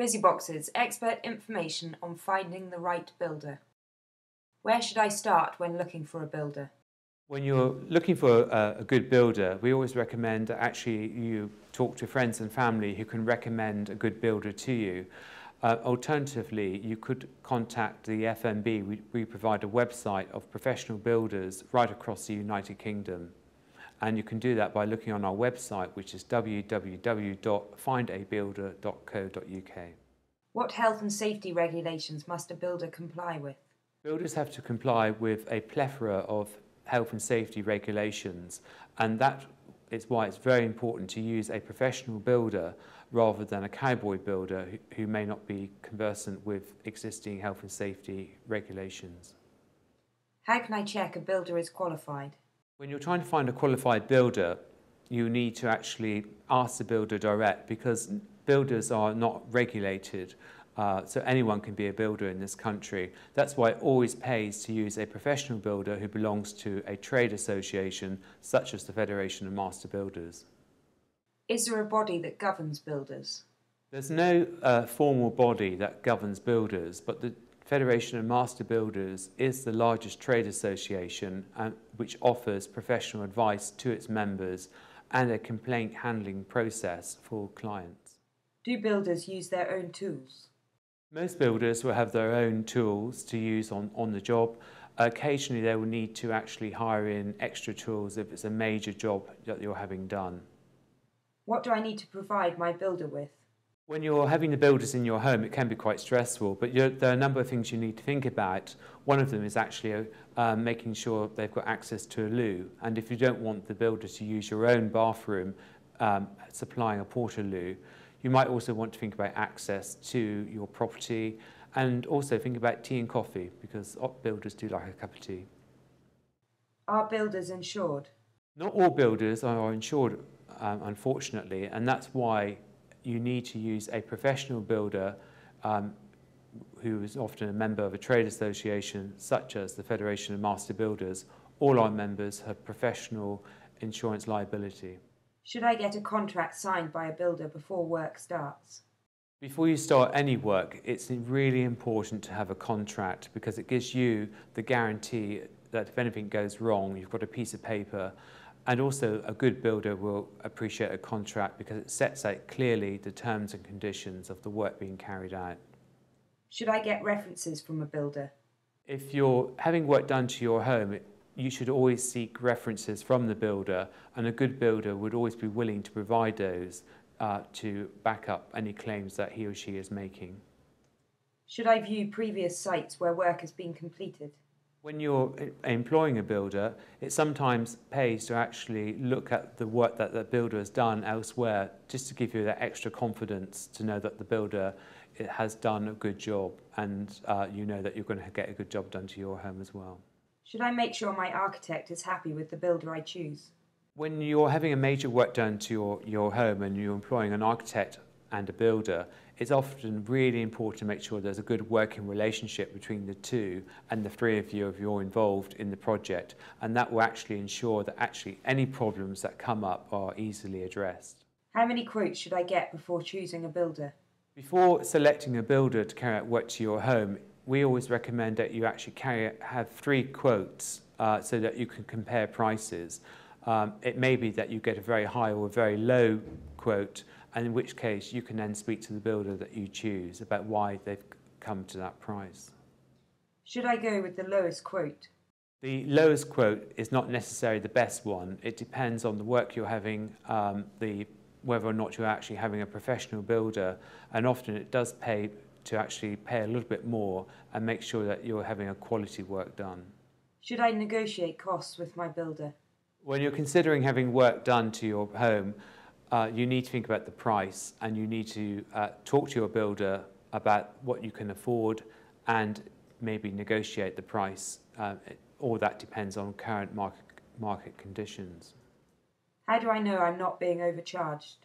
Bizzibox's expert information on finding the right builder. Where should I start when looking for a builder? When you're looking for a, a, good builder, we always recommend that actually you talk to friends and family who can recommend a good builder to you. Uh, alternatively, you could contact the FMB. We, we provide a website of professional builders right across the United Kingdom. And you can do that by looking on our website, which is www.findabuilder.co.uk. What health and safety regulations must a builder comply with? Builders have to comply with a plethora of health and safety regulations, and that is why it's very important to use a professional builder rather than a cowboy builder who, who may not be conversant with existing health and safety regulations. How can I check a builder is qualified? When you're trying to find a qualified builder, you need to actually ask the builder direct because builders are not regulated. Uh, so anyone can be a builder in this country. That's why it always pays to use a professional builder who belongs to a trade association such as the Federation of Master Builders. Is there a body that governs builders? There's no uh, formal body that governs builders, but the Federation of Master Builders is the largest trade association uh, which offers professional advice to its members and a complaint handling process for clients. Do builders use their own tools? Most builders will have their own tools to use on, on the job. Occasionally they will need to actually hire in extra tools if it's a major job that you're having done. What do I need to provide my builder with? When you're having the builders in your home, it can be quite stressful, but there are a number of things you need to think about. One of them is actually um, making sure they've got access to a loo. And if you don't want the builder to use your own bathroom, um, supplying a porta loo, you might also want to think about access to your property and also think about tea and coffee because builders do like a cup of tea. Are builders insured? Not all builders are insured, um, unfortunately, and that's why you need to use a professional builder um, who is often a member of a trade association such as the Federation of Master Builders. All our members have professional insurance liability. Should I get a contract signed by a builder before work starts? Before you start any work, it's really important to have a contract because it gives you the guarantee that if anything goes wrong, you've got a piece of paper and also a good builder will appreciate a contract because it sets out clearly the terms and conditions of the work being carried out. Should I get references from a builder? If you're having work done to your home, you should always seek references from the builder and a good builder would always be willing to provide those uh, to back up any claims that he or she is making. Should I view previous sites where work has been completed? When you're employing a builder, it sometimes pays to actually look at the work that the builder has done elsewhere, just to give you that extra confidence to know that the builder has done a good job and uh, you know that you're going to get a good job done to your home as well. Should I make sure my architect is happy with the builder I choose? When you're having a major work done to your, your home and you're employing an architect and a builder, it's often really important to make sure there's a good working relationship between the two and the three of you if you're involved in the project. And that will actually ensure that actually any problems that come up are easily addressed. How many quotes should I get before choosing a builder? Before selecting a builder to carry out work to your home, we always recommend that you actually carry, have three quotes uh, so that you can compare prices. Um, it may be that you get a very high or a very low quote, and in which case you can then speak to the builder that you choose about why they've come to that price. Should I go with the lowest quote? The lowest quote is not necessarily the best one. It depends on the work you're having, um, the, whether or not you're actually having a professional builder, and often it does pay to actually pay a little bit more and make sure that you're having a quality work done. Should I negotiate costs with my builder? When you're considering having work done to your home, uh, you need to think about the price and you need to uh, talk to your builder about what you can afford and maybe negotiate the price. Uh, it, all that depends on current market, market conditions. How do I know I'm not being overcharged?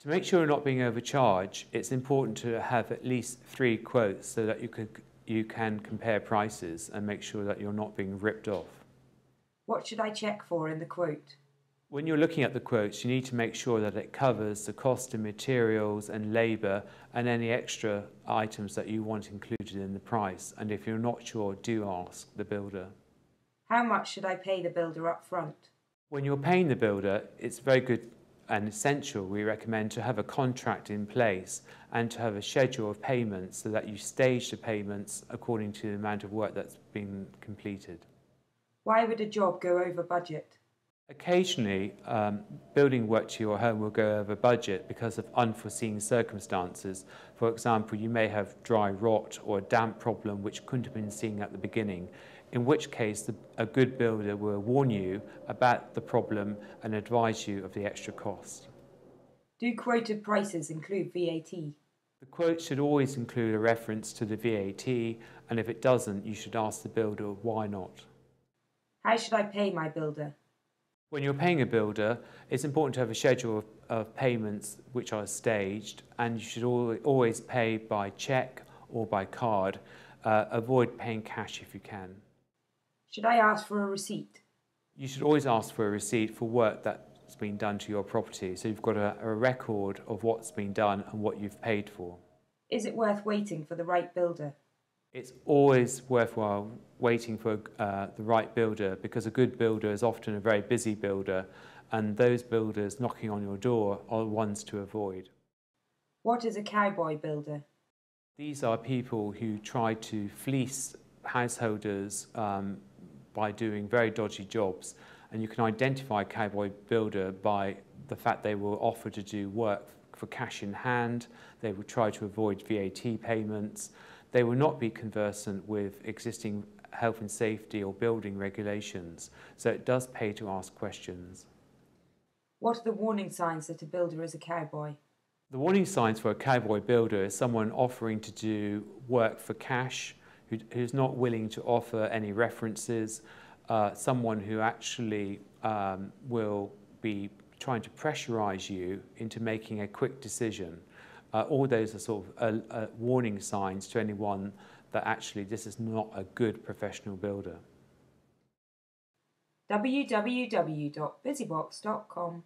To make sure you're not being overcharged, it's important to have at least three quotes so that you can, you can compare prices and make sure that you're not being ripped off. What should I check for in the quote? When you're looking at the quotes, you need to make sure that it covers the cost of materials and labour and any extra items that you want included in the price. And if you're not sure, do ask the builder. How much should I pay the builder up front? When you're paying the builder, it's very good and essential, we recommend to have a contract in place and to have a schedule of payments so that you stage the payments according to the amount of work that's been completed. Why would a job go over budget? Occasionally, um, building work to your home will go over budget because of unforeseen circumstances. For example, you may have dry rot or a damp problem which couldn't have been seen at the beginning, in which case the, a good builder will warn you about the problem and advise you of the extra cost. Do quoted prices include VAT? The quote should always include a reference to the VAT, and if it doesn't, you should ask the builder why not. How should I pay my builder? When you're paying a builder, it's important to have a schedule of, of payments which are staged, and you should always pay by cheque or by card. Uh, avoid paying cash if you can. Should I ask for a receipt? You should always ask for a receipt for work that's been done to your property, so you've got a, a record of what's been done and what you've paid for. Is it worth waiting for the right builder? It's always worthwhile waiting for uh, the right builder because a good builder is often a very busy builder and those builders knocking on your door are ones to avoid. What is a cowboy builder? These are people who try to fleece householders um, by doing very dodgy jobs and you can identify a cowboy builder by the fact they will offer to do work for cash in hand, they will try to avoid VAT payments, they will not be conversant with existing health and safety or building regulations, so it does pay to ask questions. What are the warning signs that a builder is a cowboy? The warning signs for a cowboy builder is someone offering to do work for cash, who, who's not willing to offer any references, uh, someone who actually um, will be trying to pressurize you into making a quick decision. Uh, all those are sort of uh, uh, warning signs to anyone that actually this is not a good professional builder. www.bizzibox.com